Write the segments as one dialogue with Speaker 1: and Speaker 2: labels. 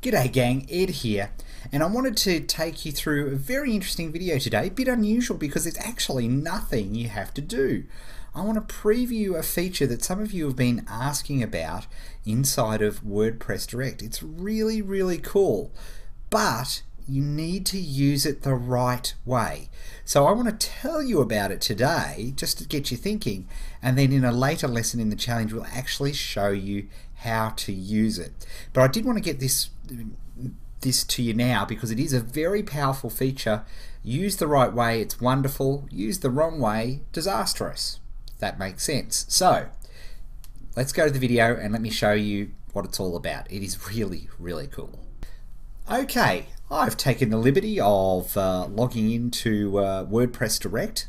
Speaker 1: G'day gang, Ed here, and I wanted to take you through a very interesting video today, a bit unusual because it's actually nothing you have to do. I want to preview a feature that some of you have been asking about inside of WordPress Direct. It's really, really cool, but you need to use it the right way. So I want to tell you about it today just to get you thinking and then in a later lesson in the challenge we'll actually show you how to use it. But I did want to get this this to you now because it is a very powerful feature. Use the right way, it's wonderful. Use the wrong way, disastrous. That makes sense. So, let's go to the video and let me show you what it's all about. It is really, really cool. Okay, I've taken the liberty of uh, logging into uh, WordPress Direct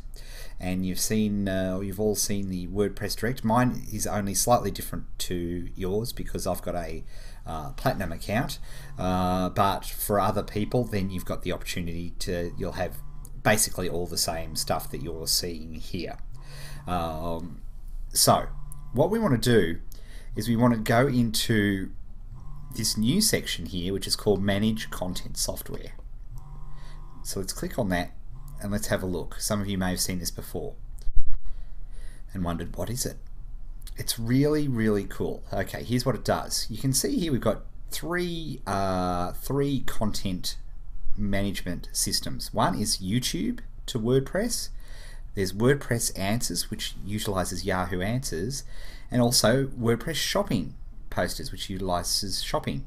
Speaker 1: and you've seen uh, you've all seen the WordPress Direct. Mine is only slightly different to yours because I've got a uh, platinum account. Uh, but for other people, then you've got the opportunity to you'll have basically all the same stuff that you're seeing here. Um, so what we want to do is we want to go into this new section here, which is called Manage Content Software. So let's click on that and let's have a look. Some of you may have seen this before and wondered what is it? It's really, really cool. Okay, here's what it does. You can see here we've got three, uh, three content management systems. One is YouTube to WordPress. There's WordPress Answers, which utilizes Yahoo Answers, and also WordPress Shopping Posters, which utilizes shopping.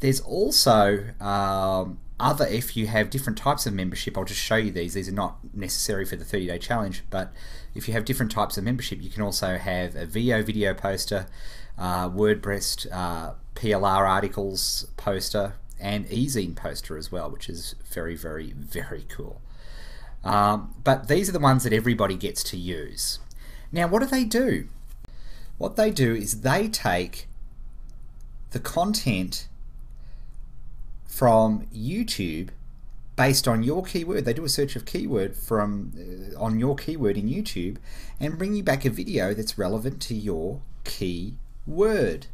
Speaker 1: There's also um, other, if you have different types of membership, I'll just show you these. These are not necessary for the 30 day challenge, but if you have different types of membership, you can also have a Veoh video poster, uh, WordPress uh, PLR articles poster, and ezine poster as well, which is very, very, very cool. Um, but these are the ones that everybody gets to use. Now, what do they do? What they do is they take the content from YouTube based on your keyword. They do a search of keyword from uh, on your keyword in YouTube and bring you back a video that's relevant to your keyword.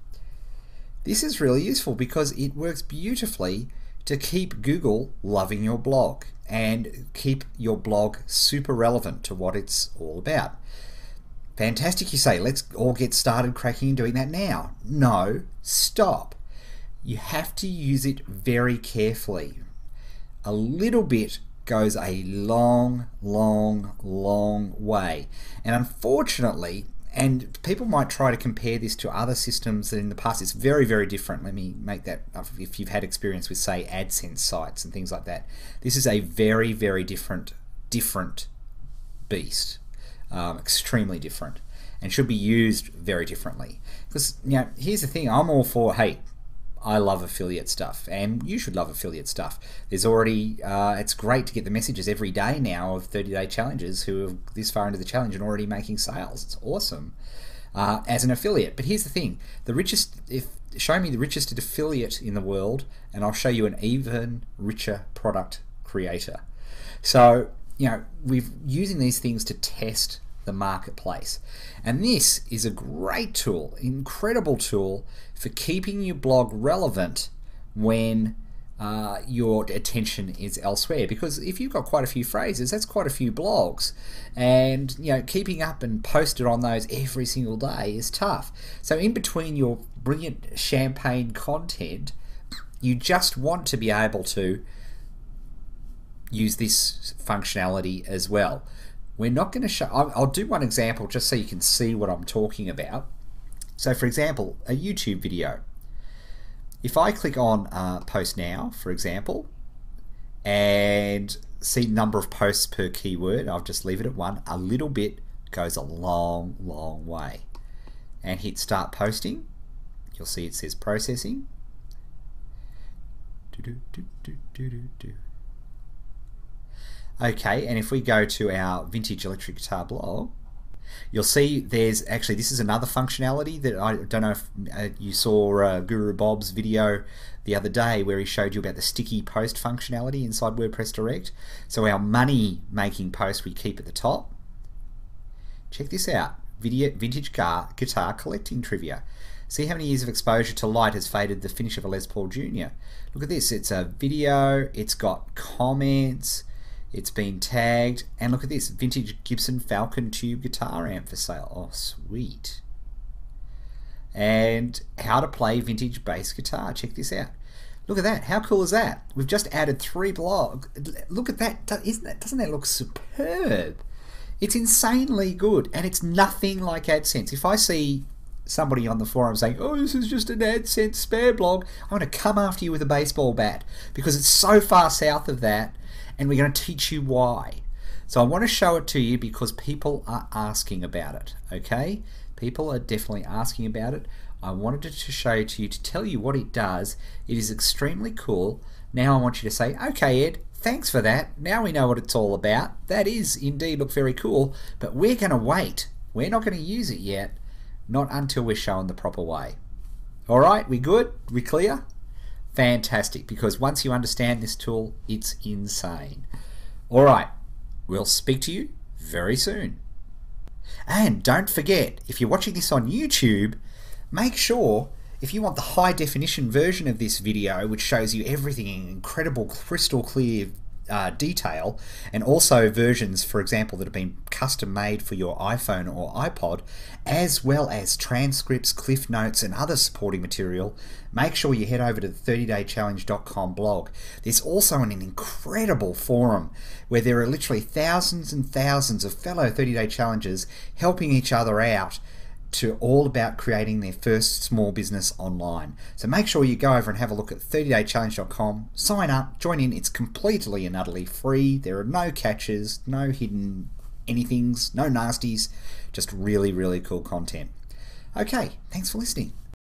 Speaker 1: This is really useful because it works beautifully to keep Google loving your blog and keep your blog super relevant to what it's all about. Fantastic, you say. Let's all get started cracking and doing that now. No, stop. You have to use it very carefully. A little bit goes a long, long, long way. And unfortunately, and people might try to compare this to other systems that in the past it's very very different let me make that if you've had experience with say AdSense sites and things like that this is a very very different different beast um, extremely different, and should be used very differently. Because you know, here's the thing: I'm all for hey. I love affiliate stuff, and you should love affiliate stuff. There's already, uh, it's great to get the messages every day now of 30 day challenges who are this far into the challenge and already making sales. It's awesome uh, as an affiliate. But here's the thing the richest, if show me the richest affiliate in the world, and I'll show you an even richer product creator. So you know, we're using these things to test the marketplace. And this is a great tool, incredible tool for keeping your blog relevant when uh, your attention is elsewhere. Because if you've got quite a few phrases, that's quite a few blogs, and you know keeping up and posted on those every single day is tough. So in between your brilliant champagne content, you just want to be able to use this functionality as well. We're not going to show, I'll, I'll do one example just so you can see what I'm talking about. So for example, a YouTube video. If I click on uh, post now, for example, and see number of posts per keyword, I'll just leave it at one, a little bit goes a long, long way. And hit start posting, you'll see it says processing. Do, do, do. Okay, and if we go to our vintage electric guitar blog, you'll see there's actually this is another functionality that I don't know if uh, you saw uh, Guru Bob's video the other day where he showed you about the sticky post functionality inside WordPress Direct. So our money making post we keep at the top. Check this out, video vintage car guitar collecting trivia. See how many years of exposure to light has faded the finish of a Les Paul Jr. Look at this. It's a video. It's got comments. It's been tagged. And look at this. Vintage Gibson Falcon tube guitar amp for sale. Oh, sweet. And how to play vintage bass guitar. Check this out. Look at that. How cool is that? We've just added three blogs. Look at that. Isn't that doesn't that look superb? It's insanely good and it's nothing like AdSense. If I see somebody on the forum saying, "Oh, this is just an AdSense spare blog," I'm going to come after you with a baseball bat because it's so far south of that and we're going to teach you why. So I want to show it to you because people are asking about it, okay? People are definitely asking about it. I wanted to show it to you to tell you what it does. It is extremely cool. Now I want you to say, okay, Ed, thanks for that. Now we know what it's all about. That is indeed look very cool, but we're going to wait. We're not going to use it yet, not until we're shown the proper way. All right, we good? We clear? Fantastic, because once you understand this tool, it's insane. All right, we'll speak to you very soon. And don't forget, if you're watching this on YouTube, make sure if you want the high definition version of this video, which shows you everything in incredible crystal clear uh, detail, and also versions, for example, that have been custom made for your iPhone or iPod, as well as transcripts, cliff notes, and other supporting material, make sure you head over to the 30daychallenge.com blog. There's also an incredible forum where there are literally thousands and thousands of fellow 30 day challengers helping each other out to all about creating their first small business online. So make sure you go over and have a look at 30daychallenge.com, sign up, join in. It's completely and utterly free. There are no catches, no hidden anythings, no nasties, just really, really cool content. Okay, thanks for listening.